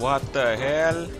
What the hell?